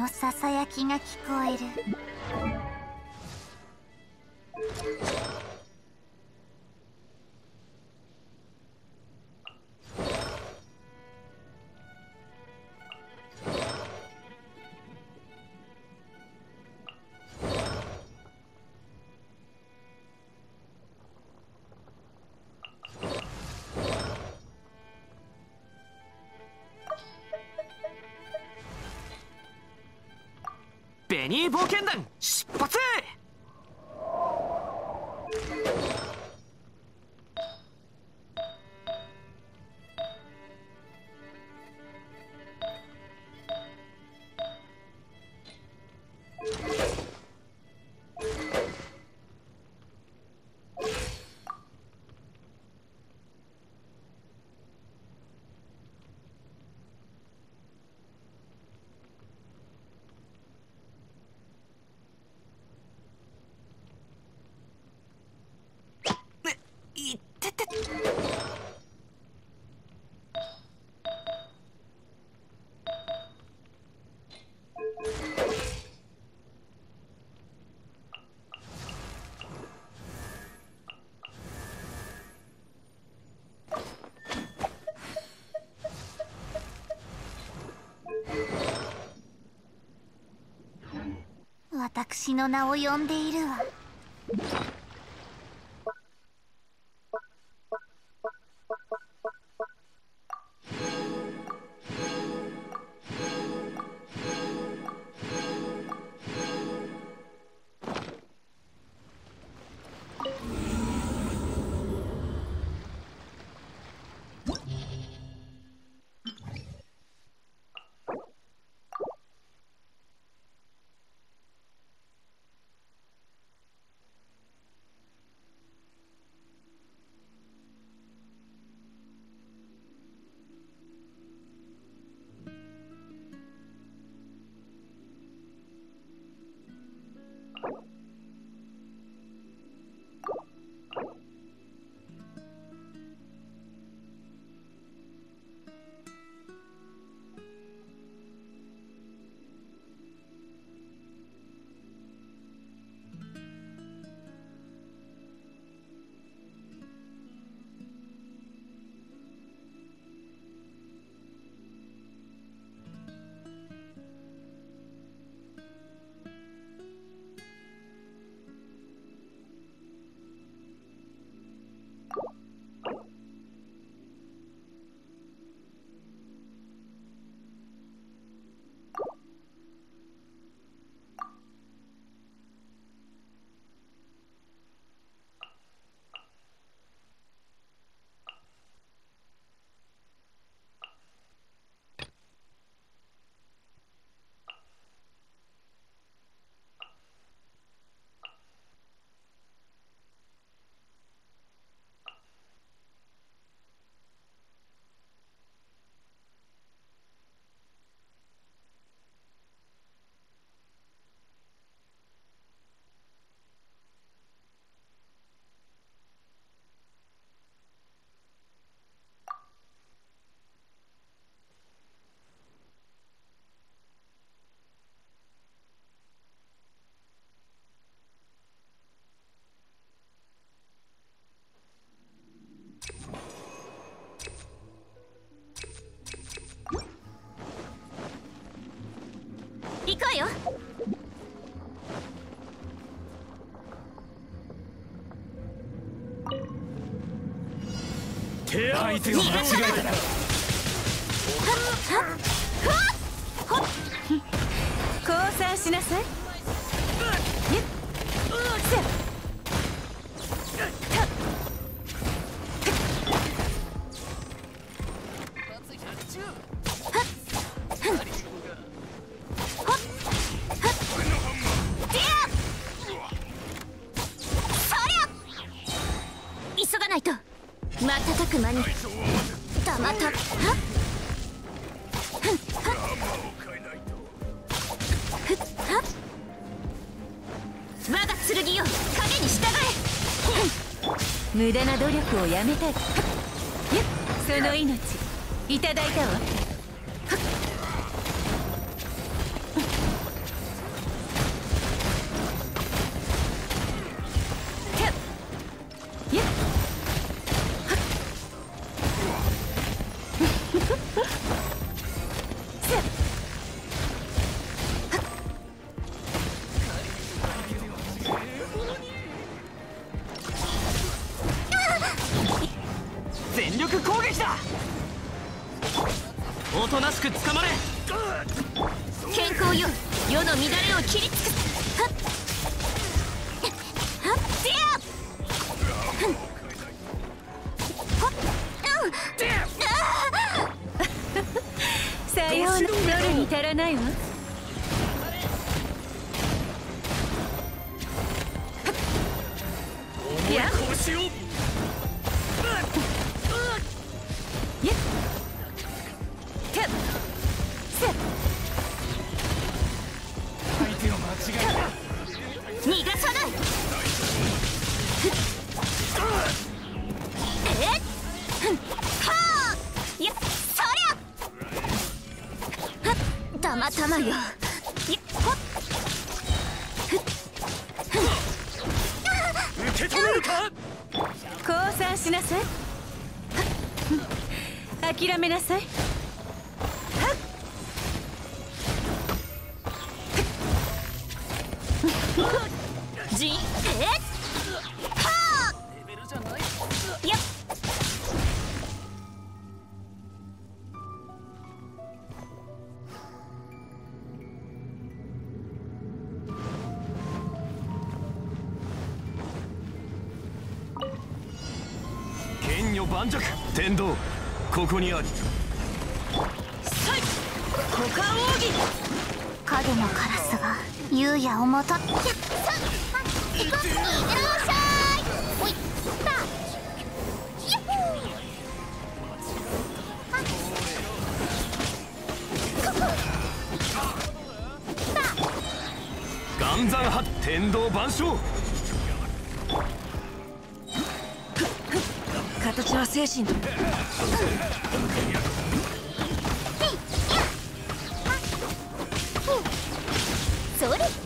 のささやきが聞こえる。ベニー冒険団私の名を呼んでいるわ。無駄な努力をやめたい。その命いただいたわ。またまよ。受け止るか？降参しなさい。諦めなさい。どれ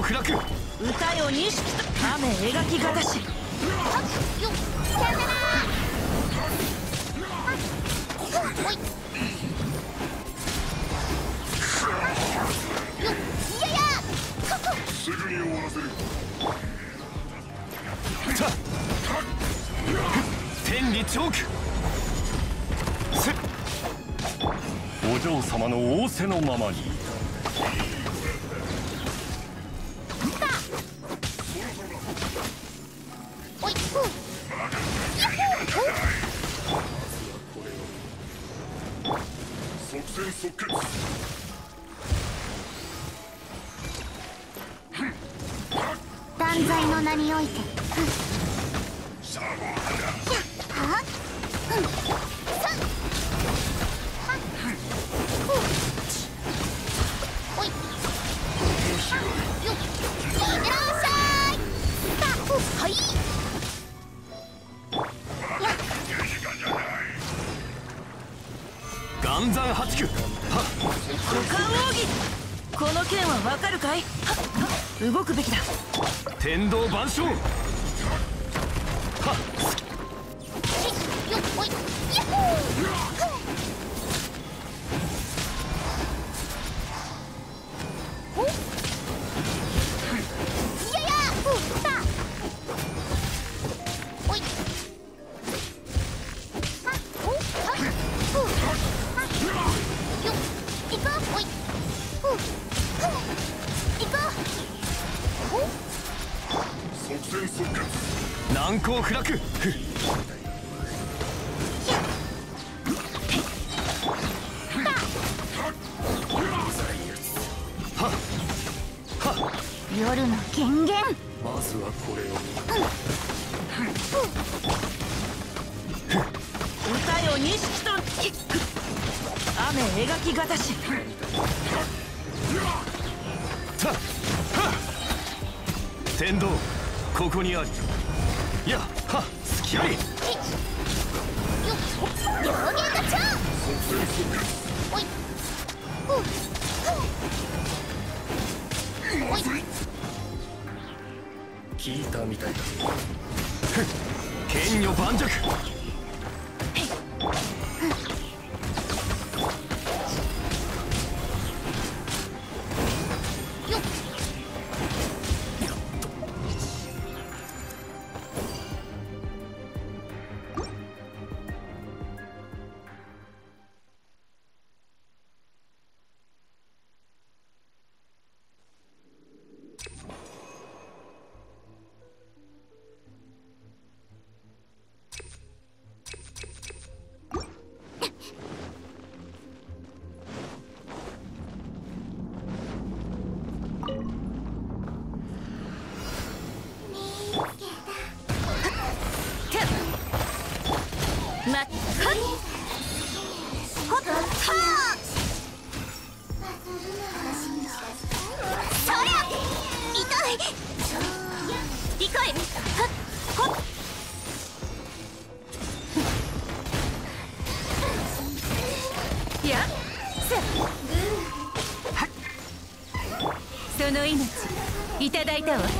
を砕く。歌よ錦と。雨描動くべきだ。天道万象。難攻不落夜の権限まずはこれを歌よ錦と雨描きがたし。天道ここにある。やはすき聞いたみたいだ剣女盤石いたわ。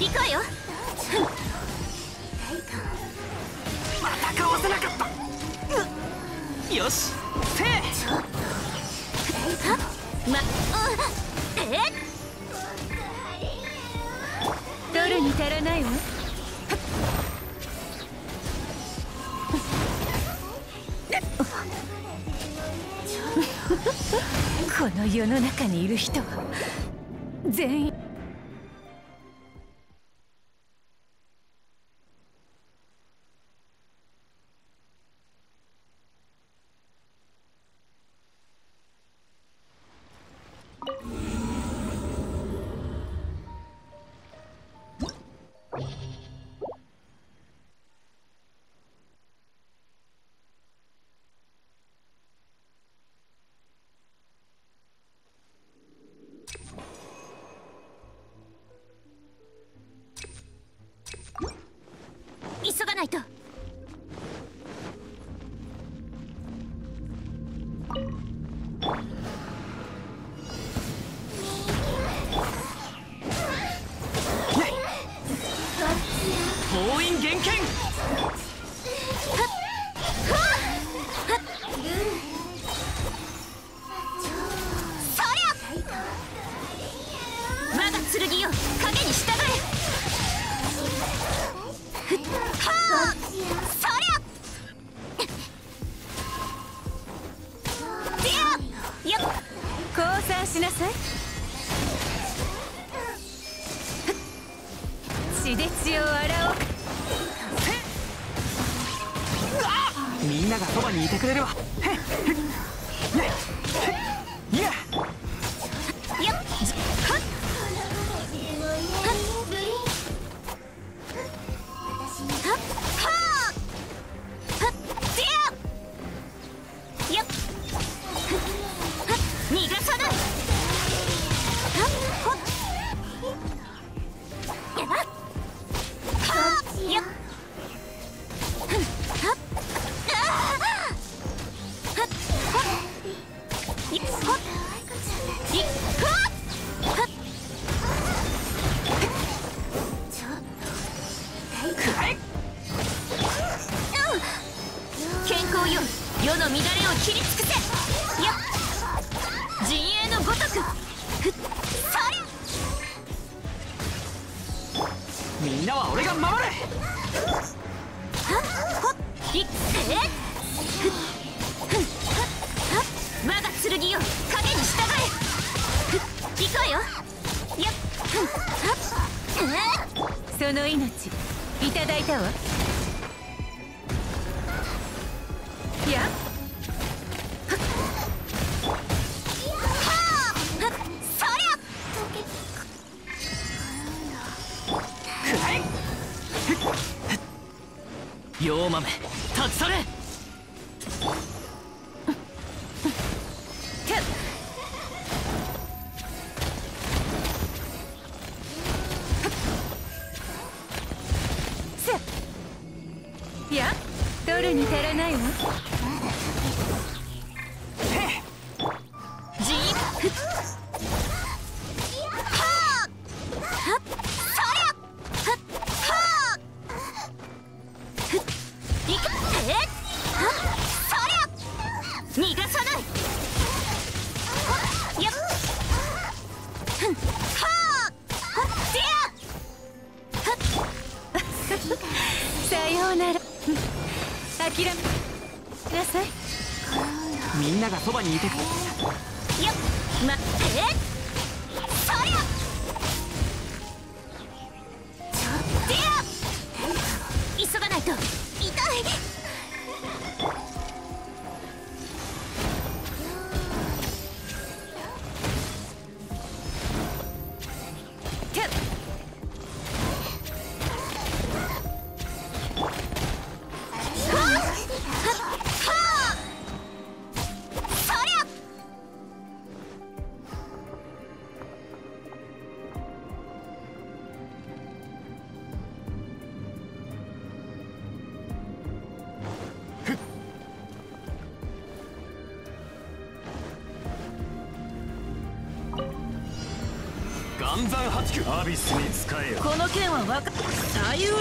行くわよ。戦わせなかった。よしせい。まうえ？っ取るに足らないわ。この世の中にいる人は全員世の乱れを切り尽くせ。よっ陣営のごとく。そりみんなは俺が守るゃはっほっいっえ我が剣よ影に従え。行くわよ。よっふんはっえその命いただいたわ諦めなさい。みんながそばにいてくれよっまえそわかサイウルコ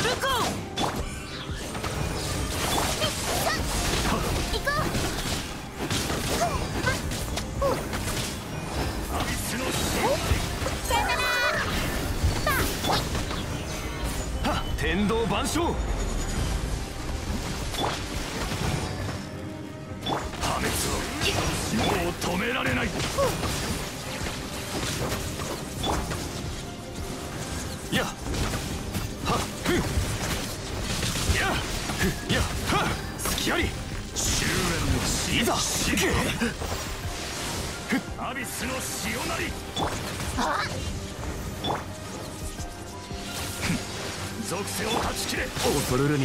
行こう。さよなら。天道万象。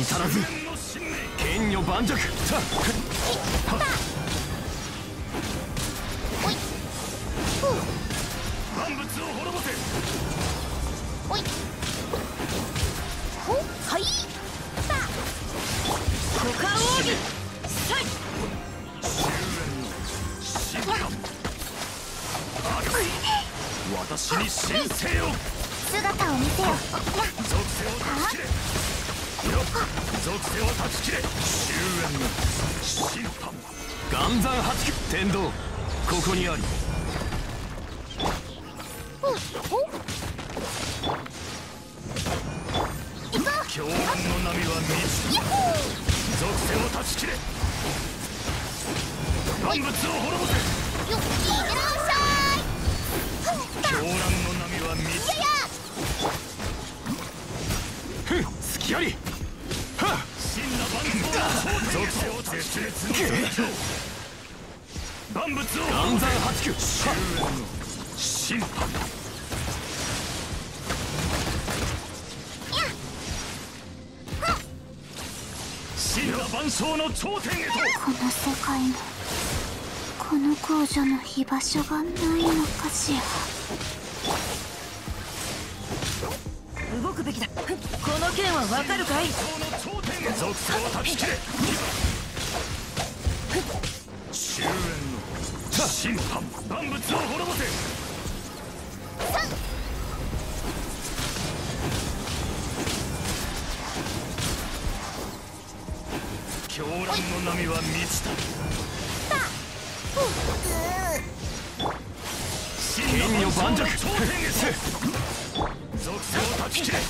恐るるに足らず。剣女盤石。は満ちうヤッホ属性を断ち切れ万物を滅ぼせよっいってらっしゃい狂乱の波は満ちややふん隙ありはっ真な万能属性を絶滅の絶頂万物を岩山八九終焉の審判真羅万象の頂点へと。この世界のこの工場の居場所がないのかしら？動くべきだ。この剣はわかるかい？その頂点へ属性を断ち切れ終焉の審判万物を滅ぼせ波は満ちた剣女盤石属性を断ち切れよ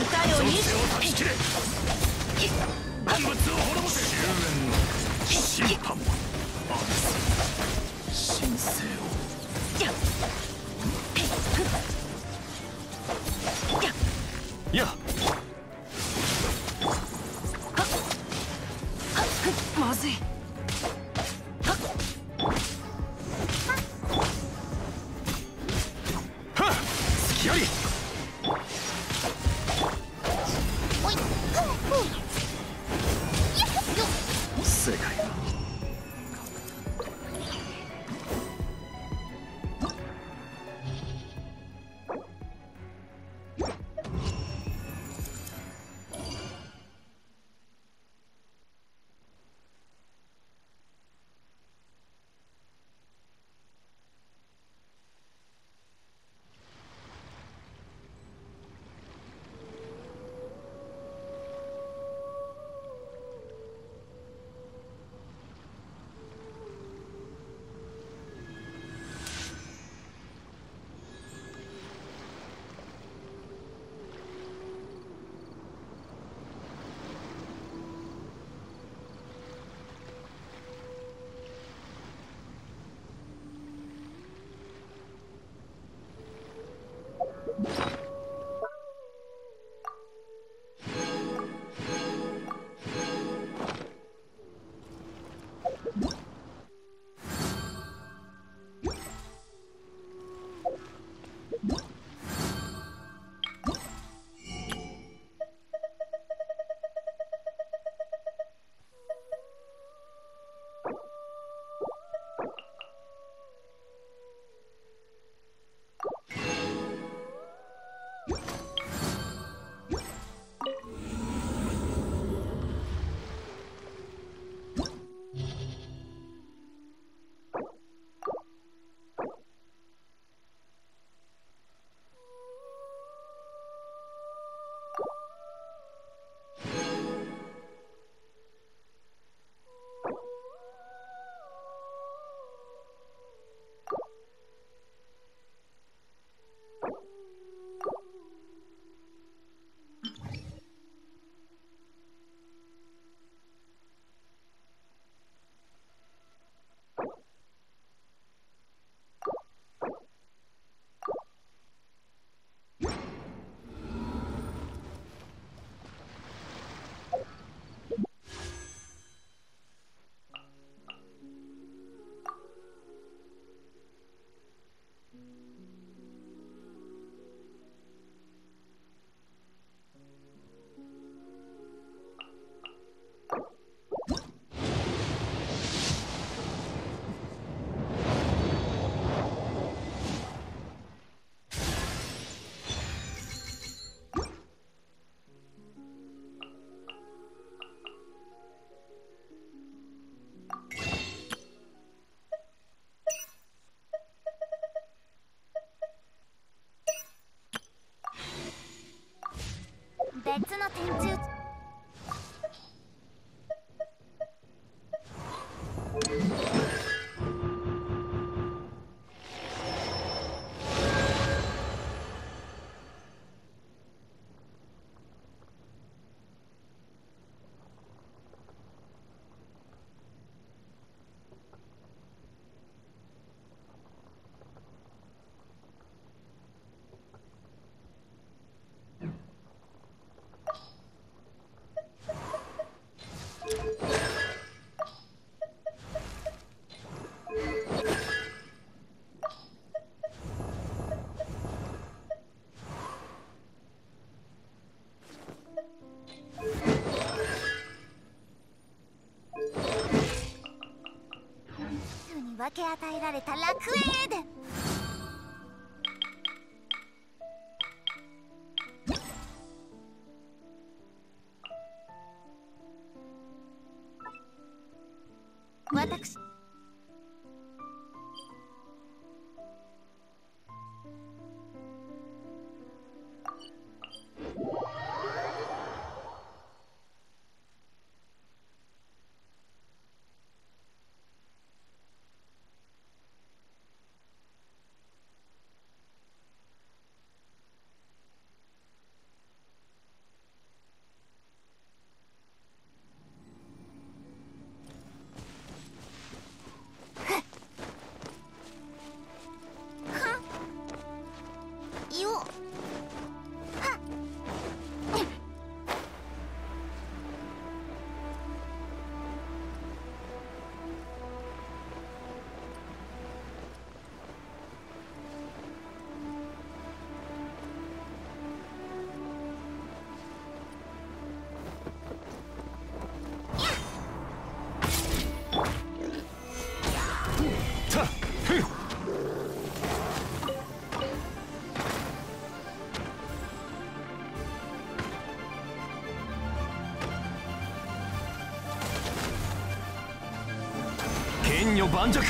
歌よに属性を断ち切れ万物を滅ぼせ終焉の審判アビス神聖をやま nothing to 分け与えられた楽園エデン盤石。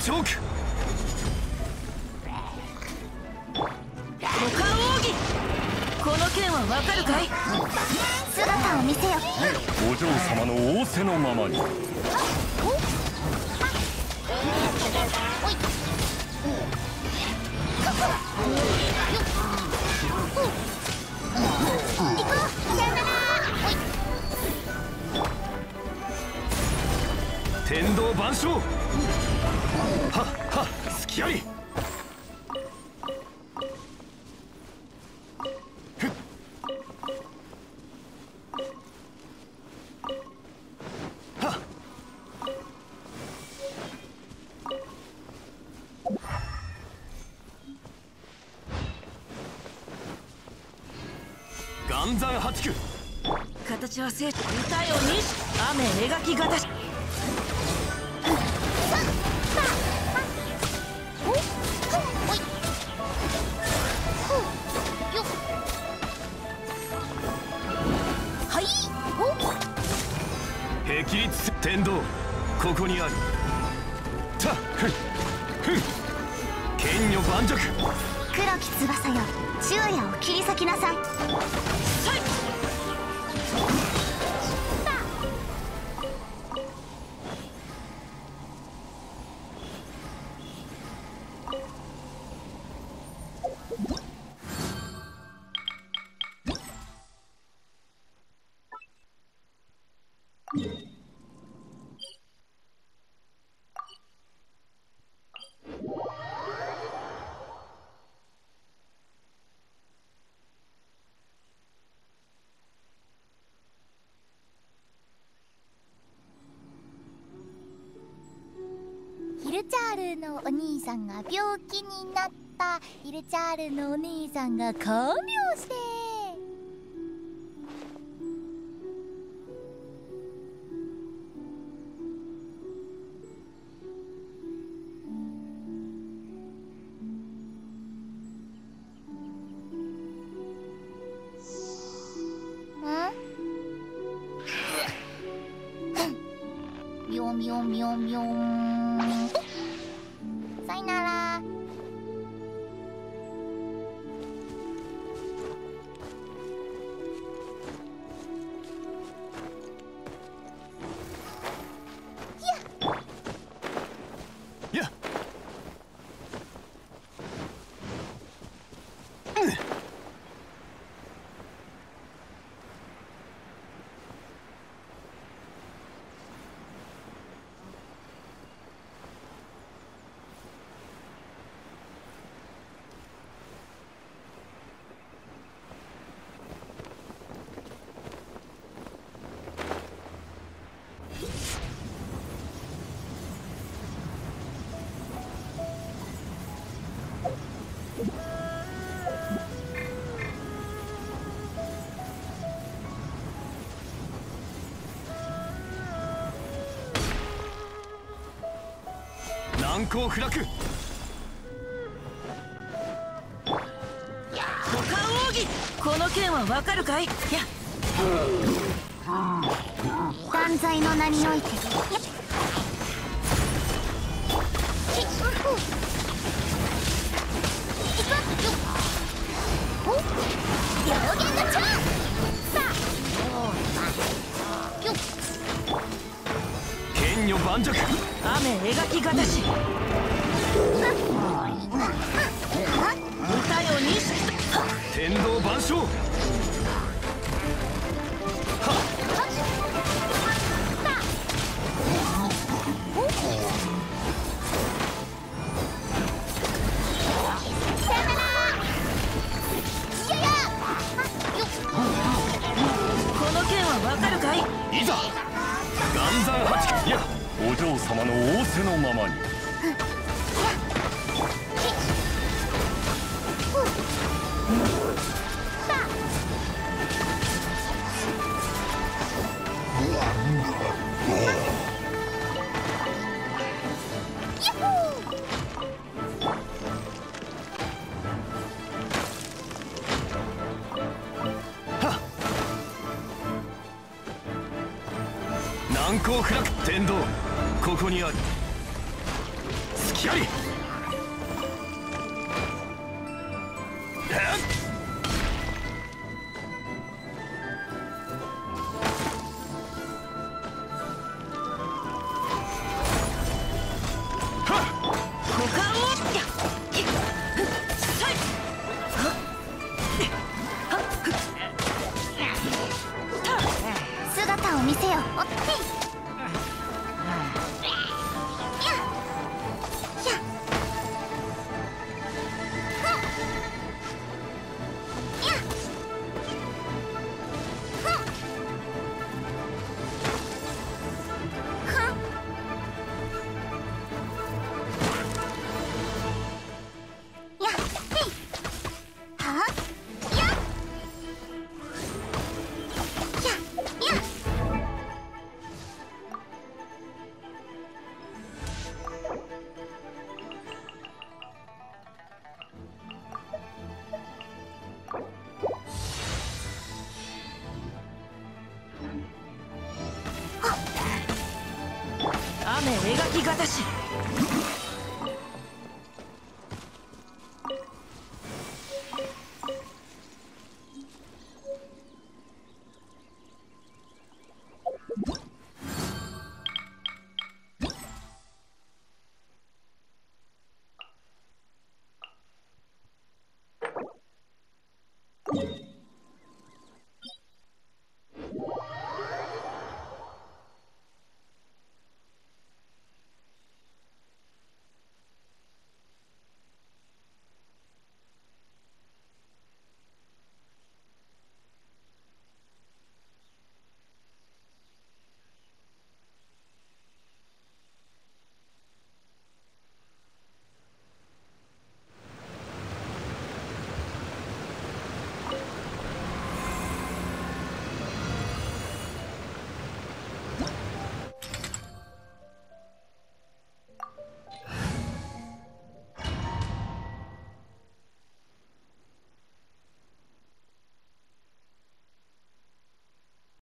チョーク股間奥義。この剣はわかるかい？姿を見せよ。お嬢様の仰せのままに岩山八九形は聖歌よに雨描き形。おい。おい。よっはい。お霹靂天道ここにあるたっふんふん剣女盤石黒き翼よ。昼夜を切り裂きなさい。兄さんが病気になったヒルチャールのお兄さんが看病して難攻不落この剣はわかるかい？いや。断罪の名において。お両盤石雨描きがたし歌よ錦天道万象。いやいやよっこの剣はわかるかい？いざ。岩山八。九いやお嬢様の仰せのままに。難攻不落天道ここにある。隙あり。描きがたし